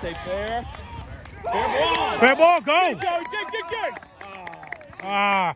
stay fair. Fair ball. Fair ball, go. Good, Joey. Good, good. Ah.